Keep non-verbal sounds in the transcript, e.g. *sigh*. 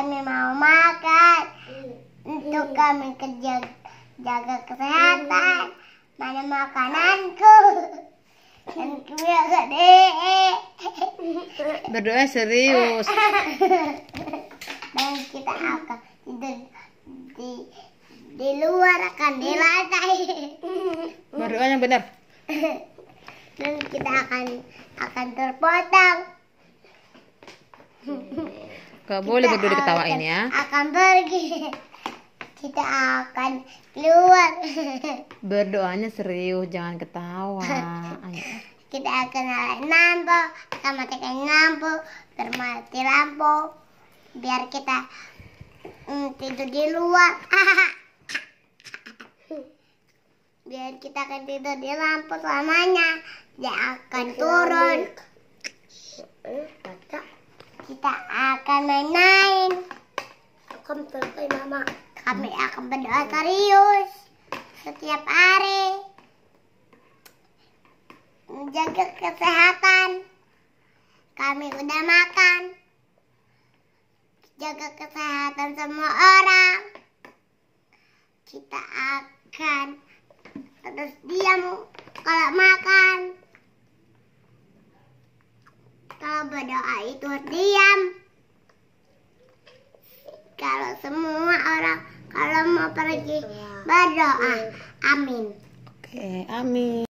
kami mau makan. Untuk kami kerja jaga kesehatan. Mana makananku? Dan kue gede. Berdoa serius. Dan kita akan tidur di di luar akan di lantai. Berdoa yang benar. Dan kita akan akan terpotong. Gak boleh Kita berdua diketawain akan- ya. Akan pergi. Kita akan keluar. Berdoanya serius, jangan ketawa. Ayo. Kita akan nyalain lampu, akan matikan lampu, bermati lampu, biar kita mm, tidur di luar. *laughs* biar kita akan tidur di lampu selamanya. Dia akan turun. Kita akan main-main. Akan mama. Kami akan berdoa serius setiap hari menjaga kesehatan. Kami udah makan. Jaga kesehatan semua orang. Kita akan terus diam kalau makan. Kalau berdoa itu diam. Kalau semua orang kalau mau pergi berdoa. Amin. Oke, amin.